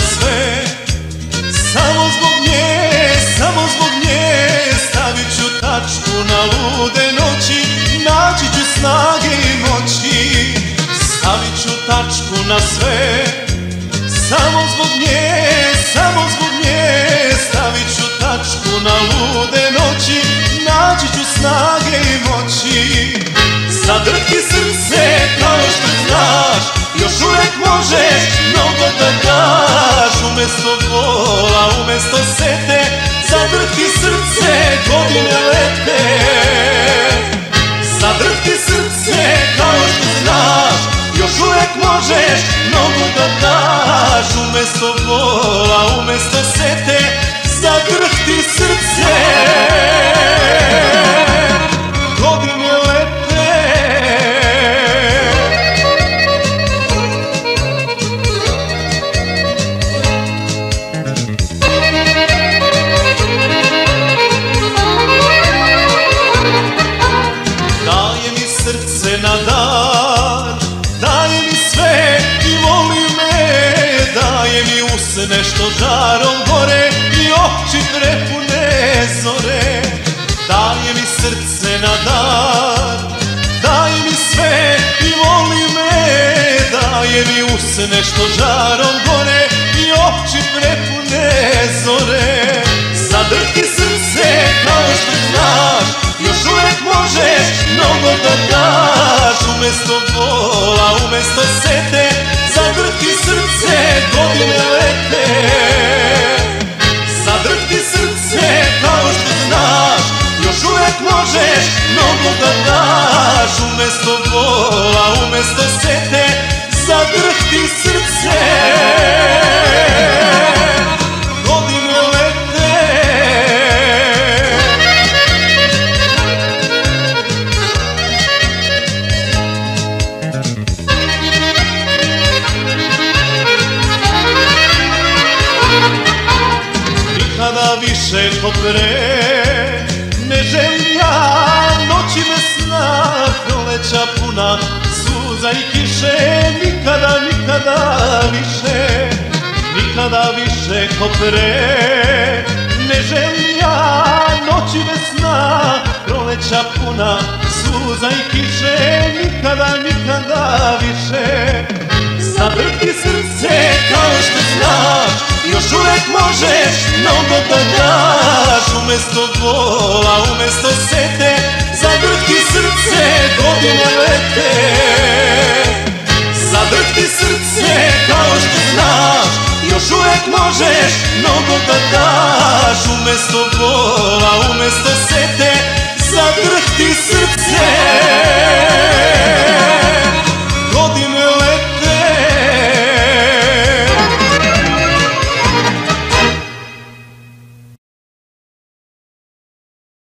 sve. Samo zbog nje, samo zbog nje Stavit ću tačku na lude noći. Naći ću snage i moći. Stavit ću tačku na sve. Samo zbog nje, samo zbog nje Stavit ću tačku na lude noći. Naći ću snage i moći. Zadrhti srce Zadrhti srce. Godine lete. Daje mi srce na dar Daje mi sve i voli me. Daje mi usne što žarom gore I oči prepune zore Daje mi srce na dar Daje mi sve i voli me Daje mi usne što žarom gore I oči prepune zore. Zadrhti srce kao što znaš Još uvijek možeš mnogo da daš. Umesto bola, umesto sete Zadrhti srce Umesto bola, umesto sete Zadrhti srce. Godine lete. Nikada više Nikada, više Nikada više ko pre. Ne želim ja noći bez sna Proleća puna suza i kiše Nikada, nikada više. Zadrhti srce kao što znaš Još uvijek možeš mnogo da daš. Umesto bola, umesto sete Zadrhti srce godine Uvijek možeš mnogo da daš. Umesto bola, umesto sete Zadrhti srce